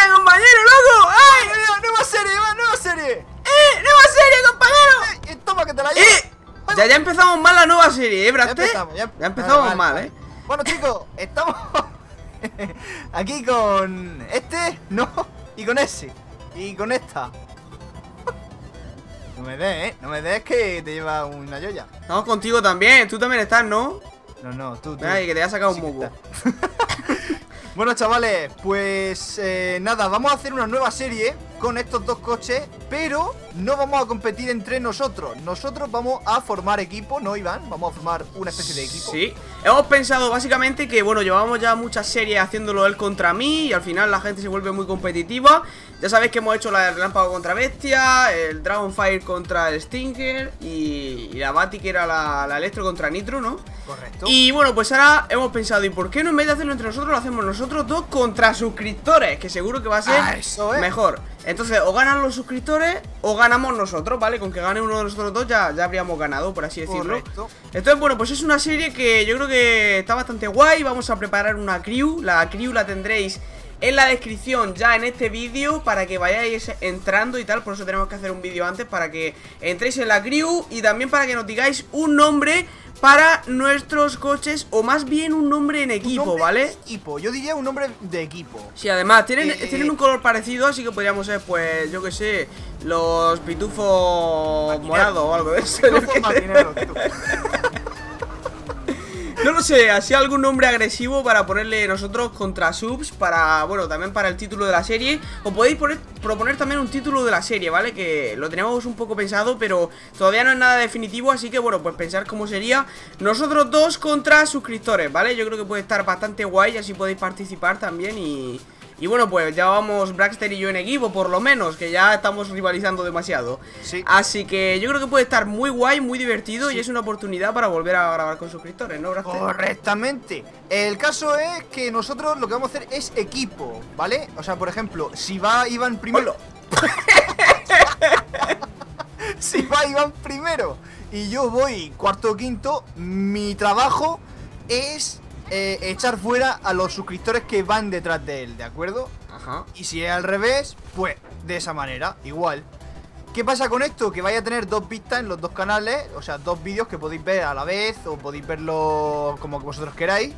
serie, compañero, loco! ¡Ay! ¡Nueva, nueva serie, va, nueva serie! ¡Eh! ¡Nueva serie, compañero! Eh, toma que te la llevo. ¡Eh! Ya, ya empezamos mal la nueva serie, ¿eh, Ya Braste? empezamos, ya, Ya empezamos Vale, mal, vale, ¿eh? Bueno, chicos, estamos aquí con este, no, y con ese, y con esta. No me des, ¿eh? No me des que te lleva una joya. Estamos contigo también, tú también estás, ¿no? No, no, tú, tú. Ay, que te ha sacado un Sí moco. Bueno, chavales, pues eh, nada, vamos a hacer una nueva serie con estos dos coches, pero no vamos a competir entre nosotros. Nosotros vamos a formar equipo, ¿no, Iván? Vamos a formar una especie de equipo. Sí, hemos pensado básicamente que, bueno, llevamos ya muchas series haciéndolo él contra mí y al final la gente se vuelve muy competitiva. Ya sabéis que hemos hecho la Relámpago contra Bestia, el Dragonfire contra el Stinger y, y la Bati que era la, la Electro contra Nitro, ¿no? Correcto. Y bueno, pues ahora hemos pensado, ¿y por qué no en vez de hacerlo entre nosotros lo hacemos nosotros dos contra suscriptores? Que seguro que va a ser Ah, eso mejor. Entonces, o ganan los suscriptores o ganamos nosotros, ¿vale? Con que gane uno de nosotros dos ya, ya habríamos ganado, por así decirlo. Correcto. Entonces, bueno, pues es una serie que yo creo que está bastante guay. Vamos a preparar una crew. La crew la tendréis en la descripción ya en este vídeo para que vayáis entrando y tal. Por eso tenemos que hacer un vídeo antes para que entréis en la crew y también para que nos digáis un nombre para nuestros coches o más bien un nombre en equipo, nombre ¿vale? Equipo, yo diría un nombre de equipo. Sí, además tienen, Eh, tienen un color parecido, así que podríamos ser, pues, yo que sé, los pitufos morados o algo de eso. yo No lo sé, así algún nombre agresivo para ponerle nosotros contra subs para, bueno, también para el título de la serie. O podéis poner- proponer también un título de la serie, ¿vale? Que lo teníamos un poco pensado, pero todavía no es nada definitivo, así que bueno, pues pensar cómo sería nosotros dos contra suscriptores, ¿vale? Yo creo que puede estar bastante guay, así podéis participar también y... Y bueno, pues ya vamos Braxter y yo en equipo, por lo menos, que ya estamos rivalizando demasiado. Sí. Así que yo creo que puede estar muy guay, muy divertido y es una oportunidad para volver a grabar con suscriptores, ¿no, Braxter? Correctamente. El caso es que nosotros lo que vamos a hacer es equipo, ¿vale? O sea, por ejemplo, si va Iván primero. si va Iván primero y yo voy cuarto o quinto, mi trabajo es eh, echar fuera a los suscriptores que van detrás de él, ¿de acuerdo? Ajá. Y si es al revés, pues de esa manera, igual. ¿Qué pasa con esto? Que vaya a tener dos vistas en los dos canales, o sea, dos vídeos que podéis ver a la vez o podéis verlo como vosotros queráis.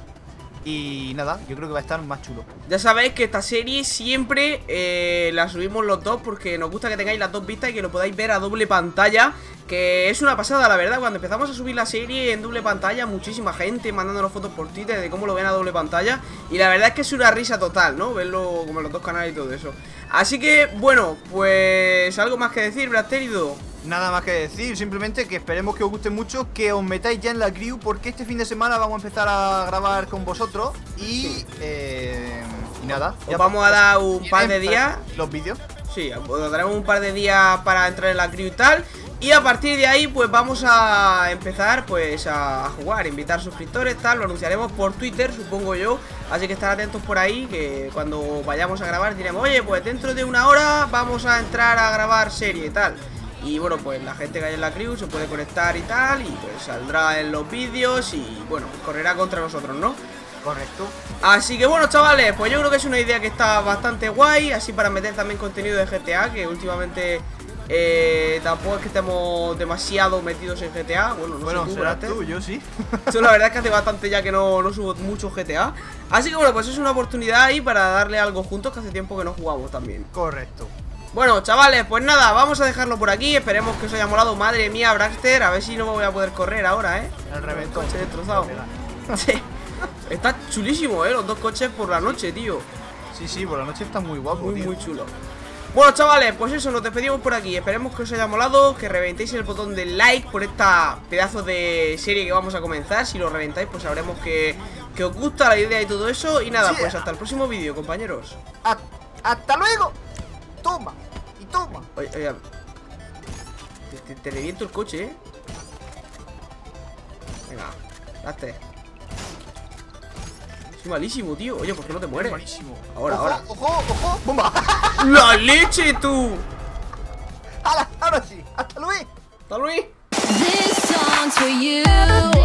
Y nada, yo creo que va a estar más chulo. Ya sabéis que esta serie siempre eh, la subimos los dos porque nos gusta que tengáis las dos vistas y que lo podáis ver a doble pantalla. Que es una pasada, la verdad. Cuando empezamos a subir la serie en doble pantalla, muchísima gente mandándonos fotos por Twitter de cómo lo ven a doble pantalla. Y la verdad es que es una risa total, ¿no? Verlo como en los dos canales y todo eso. Así que, bueno, pues algo más que decir, Brasterido. Nada más que decir, simplemente que esperemos que os guste mucho, que os metáis ya en la crew, porque este fin de semana vamos a empezar a grabar con vosotros. Y, Sí. eh, y nada. Os vamos a dar un par de días Los vídeos. Sí, os daremos un par de días para entrar en la crew y tal Y a partir de ahí pues vamos a empezar pues a jugar, invitar suscriptores tal Lo anunciaremos por Twitter supongo yo Así que estar atentos por ahí que cuando vayamos a grabar diremos Oye pues dentro de una hora vamos a entrar a grabar serie y tal y bueno, pues la gente que hay en la crew se puede conectar y tal, y pues saldrá en los vídeos y bueno, correrá contra nosotros, ¿no? Correcto. Así que bueno, chavales, pues yo creo que es una idea que está bastante guay, así para meter también contenido de GTA, que últimamente eh, tampoco es que estemos demasiado metidos en GTA. Bueno, no bueno, sé tú, serás Braster. tú, yo sí. Yo la verdad es que hace bastante ya que no, no subo mucho GTA. Así que bueno, pues es una oportunidad ahí para darle algo juntos que hace tiempo que no jugamos también. Correcto. Bueno, chavales, pues nada, vamos a dejarlo por aquí. Esperemos que os haya molado. Madre mía, Braxter, a ver si no me voy a poder correr ahora, ¿eh? El reventón. coche destrozado. Sí. Está chulísimo, ¿eh? Los dos coches por la noche, tío. Sí, sí, por la noche está muy guapo, Muy, tío. muy chulo. Bueno, chavales, pues eso, nos despedimos por aquí. Esperemos que os haya molado, que reventéis el botón de like por esta pedazo de serie que vamos a comenzar. Si lo reventáis, pues sabremos que, que os gusta la idea y todo eso. Y nada, pues hasta el próximo vídeo, compañeros. Ha- ¡Hasta luego! Toma. Y toma. Oye, oye, te, te- te reviento el coche, ¿eh? Venga, date. Soy malísimo, tío. Oye, ¿por qué no te mueres? Buenísimo. Ahora, ojo, ahora. Ojo, ojo, bomba. ¡La leche, tú! ¡Hala! Ahora sí. Hasta luego. ¿Está Luis? This song's for you.